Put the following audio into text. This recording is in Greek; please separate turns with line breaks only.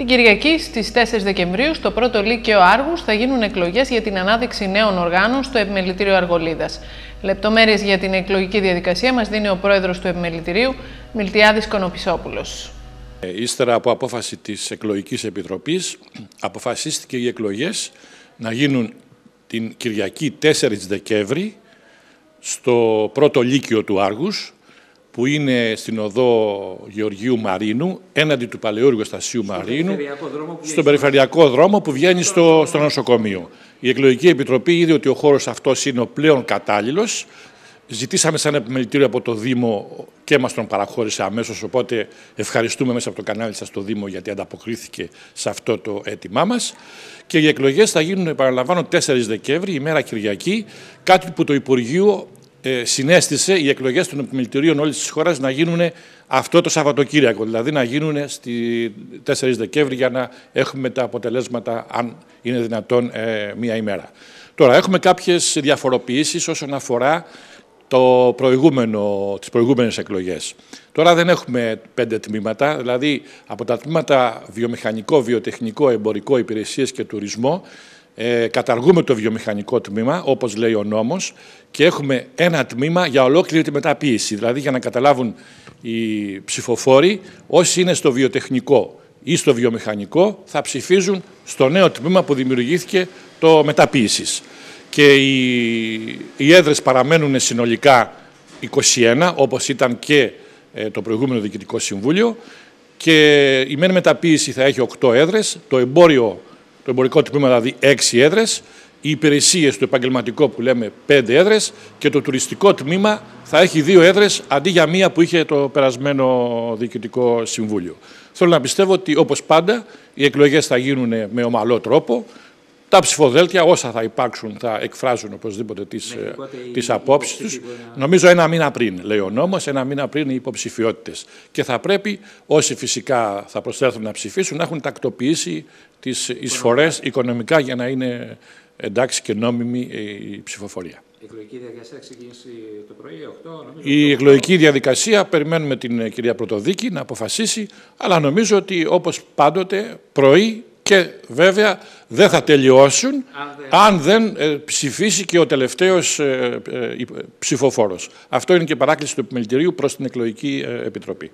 Την Κυριακή στις 4 Δεκεμβρίου στο πρώτο Λύκειο Άργους θα γίνουν εκλογές για την ανάδειξη νέων οργάνων στο Επιμελητήριο Αργολίδας. Λεπτομέρειες για την εκλογική διαδικασία μας δίνει ο πρόεδρος του Επιμελητηρίου, Μιλτιάδης Κονοπισόπουλος.
Ε, ύστερα από απόφαση της Εκλογικής Επιτροπής, αποφασίστηκε οι εκλογές να γίνουν την Κυριακή 4 Δεκέμβρη στο πρώτο Λύκειο του Άργους, που είναι στην οδό Γεωργίου Μαρίνου, έναντι του παλαιού εργοστασίου Μαρίνου, στον περιφερειακό δρόμο που βγαίνει στο, στο νοσοκομείο. Η Εκλογική Επιτροπή είδε ότι ο χώρος αυτός είναι ο πλέον κατάλληλος. Ζητήσαμε σαν επιμελητήριο από το Δήμο και μας τον παραχώρησε αμέσως, οπότε ευχαριστούμε μέσα από το κανάλι σας το Δήμο γιατί ανταποκρίθηκε σε αυτό το αίτημά μας. Και οι εκλογές θα γίνουν, παραλαμβάνω, 4 Δεκέμβρη, ημέρα Κυριακή, κάτι που το Υπουργείο ε, συνέστησε οι εκλογές των επιμελητηρίων όλης της χώρας να γίνουν αυτό το Σαββατοκύριακο, δηλαδή να γίνουν στη 4 Δεκέμβρη για να έχουμε τα αποτελέσματα, αν είναι δυνατόν, ε, μία ημέρα. Τώρα, έχουμε κάποιες διαφοροποιήσεις όσον αφορά το προηγούμενο, τις προηγούμενες εκλογές. Τώρα δεν έχουμε πέντε τμήματα, δηλαδή από τα τμήματα βιομηχανικό, βιοτεχνικό, εμπορικό, υπηρεσίες και τουρισμό ε, καταργούμε το βιομηχανικό τμήμα, όπως λέει ο νόμος, και έχουμε ένα τμήμα για ολόκληρη τη μεταποίηση. Δηλαδή για να καταλάβουν οι ψηφοφόροι, όσοι είναι στο βιοτεχνικό ή στο βιομηχανικό, θα ψηφίζουν στο νέο τμήμα που δημιουργήθηκε το μεταποίησης. Και οι, οι έδρες παραμένουν συνολικά 21, όπως ήταν και ε, το προηγούμενο Διοικητικό Συμβούλιο, και η μεν μεταποίηση θα έχει 8 έδρες, το εμπόριο το εμπορικό τμήμα δηλαδή έξι έδρες, οι υπηρεσίες του επαγγελματικό που λέμε πέντε έδρες και το τουριστικό τμήμα θα έχει δύο έδρες αντί για μία που είχε το περασμένο Διοικητικό Συμβούλιο. Θέλω να πιστεύω ότι όπως πάντα οι εκλογές θα γίνουν με ομαλό τρόπο. Τα ψηφοδέλτια, όσα θα υπάρξουν, θα εκφράζουν οπωσδήποτε τις, ναι, τις απόψεις τους. Νομίζω ένα μήνα πριν, λέει ο νόμος, ένα μήνα πριν οι υποψηφιότητες. Και θα πρέπει όσοι φυσικά θα προσέλθουν να ψηφίσουν να έχουν τακτοποιήσει τις εισφορές οικονομικά για να είναι εντάξει και νόμιμη η ψηφοφορία.
Η εκλογική διαδικασία ξεκίνησε το πρωί, 8, νομίζω.
Η εκλογική διαδικασία, περιμένουμε την ε, κυρία Πρωτοδίκη να αποφασίσει, αλλά νομίζω ότι όπως πάντοτε πρωί και βέβαια δεν θα τελειώσουν αν δεν, ε, ψηφίσει και ο τελευταίος ε, ψηφοφόρος. Αυτό είναι και παράκληση του Επιμελητηρίου προς την Εκλογική Επιτροπή.